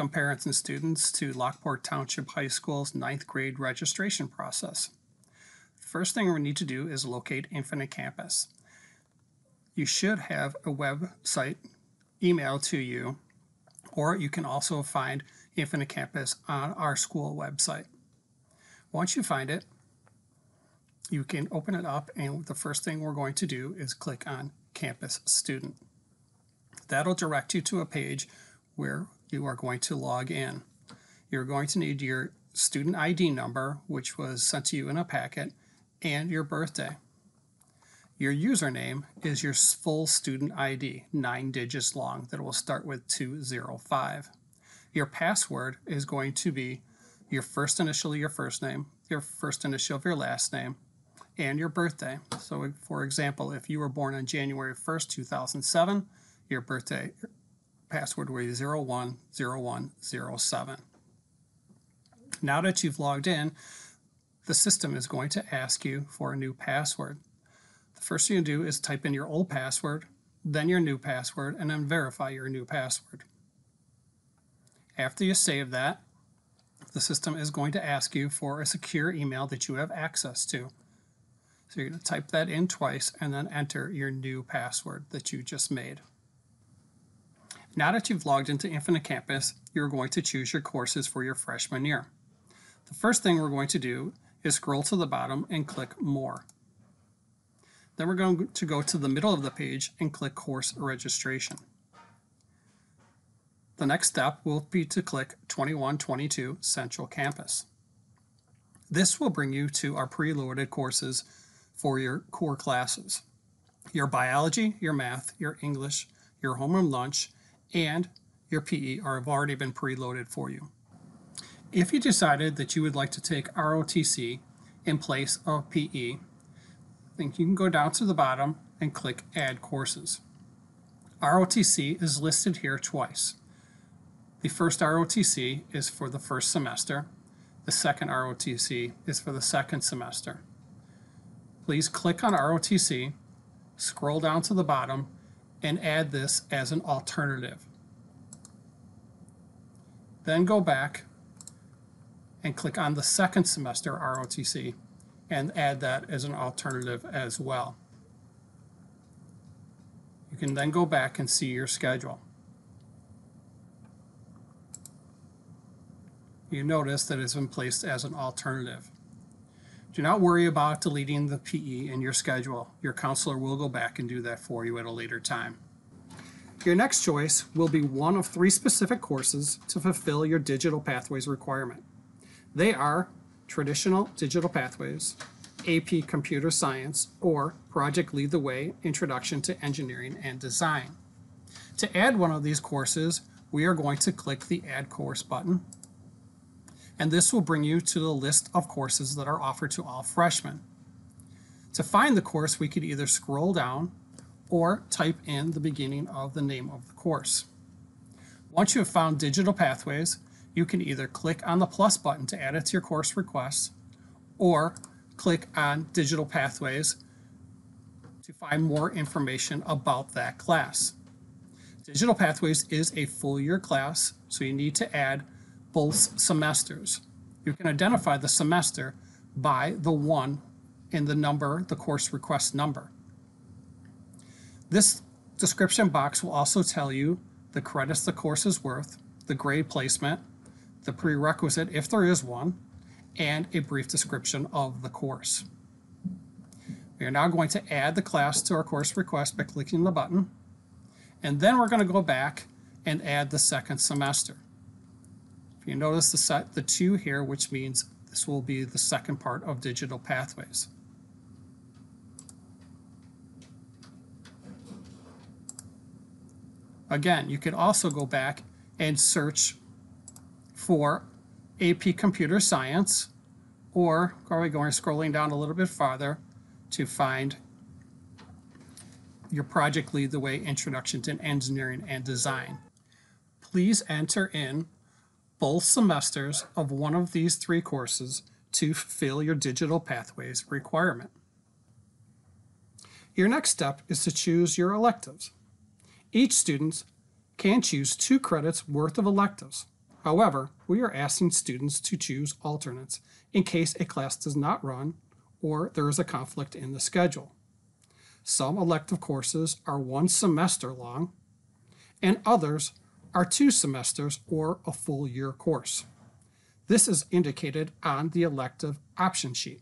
Welcome parents and students to Lockport Township High School's ninth grade registration process. The first thing we need to do is locate Infinite Campus. You should have a website email to you, or you can also find Infinite Campus on our school website. Once you find it, you can open it up and the first thing we're going to do is click on Campus Student. That'll direct you to a page where you are going to log in. You're going to need your student ID number, which was sent to you in a packet, and your birthday. Your username is your full student ID, nine digits long, that will start with 205. Your password is going to be your first initial of your first name, your first initial of your last name, and your birthday. So, for example, if you were born on January 1st, 2007, your birthday password will be 010107. Now that you've logged in, the system is going to ask you for a new password. The first thing you do is type in your old password, then your new password, and then verify your new password. After you save that, the system is going to ask you for a secure email that you have access to. So you're going to type that in twice and then enter your new password that you just made. Now that you've logged into Infinite Campus, you're going to choose your courses for your freshman year. The first thing we're going to do is scroll to the bottom and click More. Then we're going to go to the middle of the page and click Course Registration. The next step will be to click 2122 Central Campus. This will bring you to our preloaded courses for your core classes. Your biology, your math, your English, your homeroom lunch, and your PE are have already been preloaded for you. If you decided that you would like to take ROTC in place of PE, then you can go down to the bottom and click Add Courses. ROTC is listed here twice. The first ROTC is for the first semester. The second ROTC is for the second semester. Please click on ROTC, scroll down to the bottom, and add this as an alternative. Then go back and click on the second semester ROTC and add that as an alternative as well. You can then go back and see your schedule. You notice that it's been placed as an alternative. Do not worry about deleting the PE in your schedule. Your counselor will go back and do that for you at a later time. Your next choice will be one of three specific courses to fulfill your digital pathways requirement. They are Traditional Digital Pathways, AP Computer Science, or Project Lead the Way Introduction to Engineering and Design. To add one of these courses, we are going to click the Add Course button and this will bring you to the list of courses that are offered to all freshmen. To find the course, we could either scroll down or type in the beginning of the name of the course. Once you have found Digital Pathways, you can either click on the plus button to add it to your course request or click on Digital Pathways to find more information about that class. Digital Pathways is a full year class, so you need to add both semesters. You can identify the semester by the one in the number, the course request number. This description box will also tell you the credits the course is worth, the grade placement, the prerequisite if there is one, and a brief description of the course. We are now going to add the class to our course request by clicking the button, and then we're going to go back and add the second semester. You notice the set, the two here, which means this will be the second part of digital pathways. Again, you could also go back and search for AP Computer Science, or are we going scrolling down a little bit farther to find your project lead the way introduction to engineering and design. Please enter in both semesters of one of these three courses to fulfill your digital pathways requirement. Your next step is to choose your electives. Each student can choose two credits worth of electives. However, we are asking students to choose alternates in case a class does not run or there is a conflict in the schedule. Some elective courses are one semester long, and others are two semesters or a full year course. This is indicated on the elective option sheet.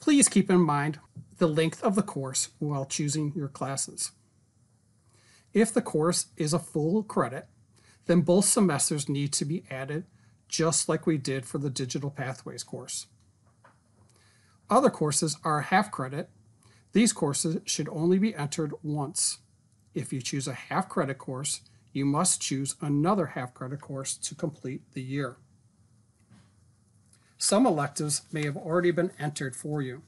Please keep in mind the length of the course while choosing your classes. If the course is a full credit, then both semesters need to be added just like we did for the Digital Pathways course. Other courses are half credit. These courses should only be entered once. If you choose a half credit course, you must choose another half credit course to complete the year. Some electives may have already been entered for you.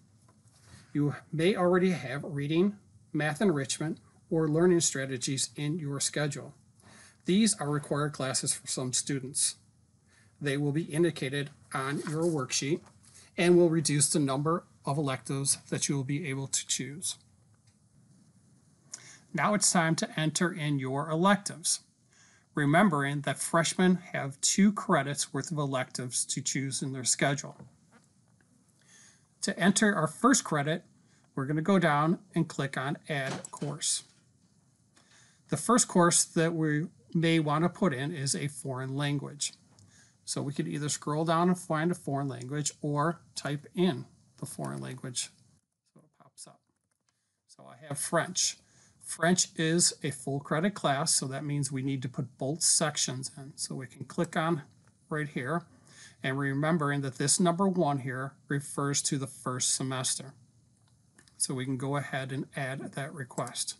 You may already have reading, math enrichment, or learning strategies in your schedule. These are required classes for some students. They will be indicated on your worksheet and will reduce the number of electives that you will be able to choose. Now it's time to enter in your electives, remembering that freshmen have two credits worth of electives to choose in their schedule. To enter our first credit, we're going to go down and click on Add Course. The first course that we may want to put in is a foreign language. So we could either scroll down and find a foreign language or type in the foreign language so it pops up. So I have French. French is a full credit class, so that means we need to put both sections in. So we can click on right here and remembering that this number one here refers to the first semester. So we can go ahead and add that request.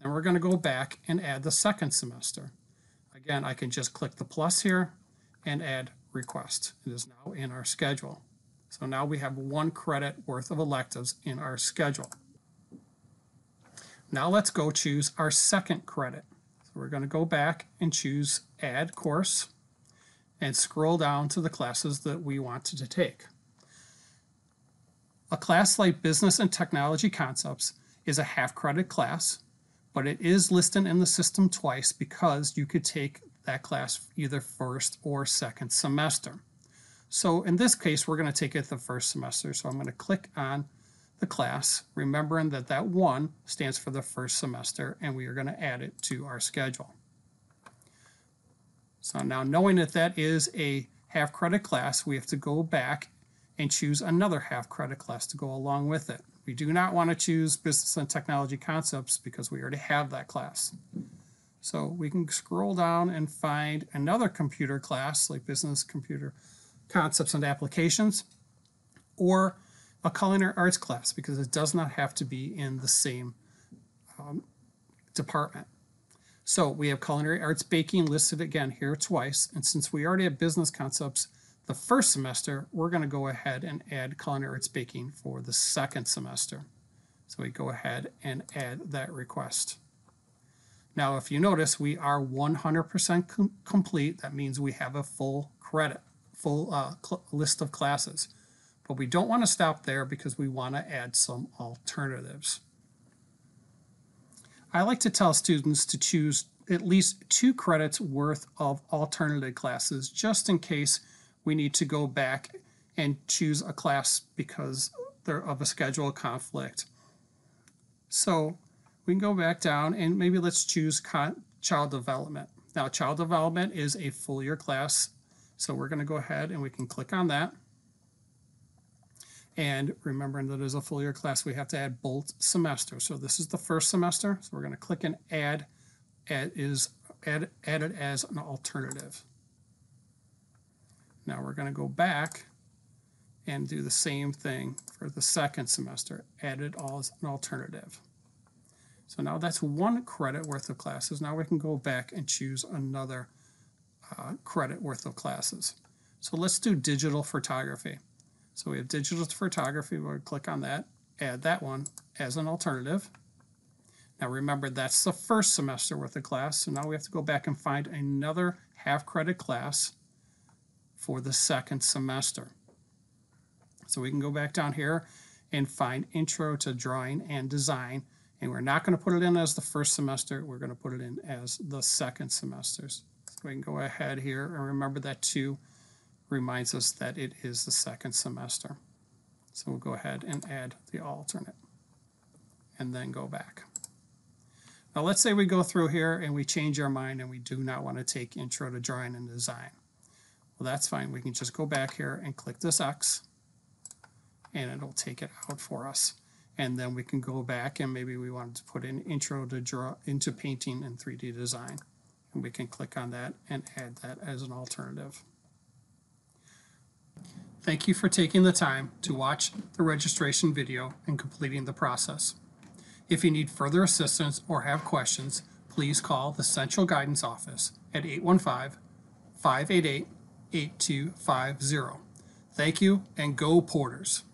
Then we're going to go back and add the second semester. Again, I can just click the plus here and add request. It is now in our schedule. So now we have one credit worth of electives in our schedule. Now let's go choose our second credit. So we're going to go back and choose Add Course and scroll down to the classes that we want to take. A class like Business and Technology Concepts is a half credit class, but it is listed in the system twice because you could take that class either first or second semester. So in this case, we're going to take it the first semester. So I'm going to click on the class, remembering that that one stands for the first semester, and we are going to add it to our schedule. So now knowing that that is a half credit class, we have to go back and choose another half credit class to go along with it. We do not want to choose business and technology concepts because we already have that class. So we can scroll down and find another computer class like business computer concepts and applications or a culinary arts class because it does not have to be in the same um, department. So we have culinary arts baking listed again here twice. And since we already have business concepts the first semester, we're going to go ahead and add culinary arts baking for the second semester. So we go ahead and add that request. Now, if you notice, we are 100% com complete. That means we have a full credit, full uh, list of classes. But we don't want to stop there because we want to add some alternatives. I like to tell students to choose at least two credits worth of alternative classes just in case we need to go back and choose a class because they're of a schedule conflict. So we can go back down and maybe let's choose child development. Now child development is a full year class. So we're going to go ahead and we can click on that. And remembering that as a full year class, we have to add both semesters. So this is the first semester. So we're going to click and add, add is add, add it as an alternative. Now we're going to go back and do the same thing for the second semester, add it all as an alternative. So now that's one credit worth of classes. Now we can go back and choose another uh, credit worth of classes. So let's do digital photography. So we have digital photography. We'll click on that, add that one as an alternative. Now remember, that's the first semester worth of class. So now we have to go back and find another half credit class for the second semester. So we can go back down here and find Intro to Drawing and Design And we're not going to put it in as the first semester, we're going to put it in as the second semesters. So we can go ahead here and remember that two reminds us that it is the second semester. So we'll go ahead and add the alternate and then go back. Now let's say we go through here and we change our mind and we do not want to take intro to drawing and design. Well, that's fine. We can just go back here and click this X and it'll take it out for us. And then we can go back and maybe we wanted to put in intro to draw into painting and 3D design. And we can click on that and add that as an alternative. Thank you for taking the time to watch the registration video and completing the process. If you need further assistance or have questions, please call the Central Guidance Office at 815 588 8250. Thank you and go Porters.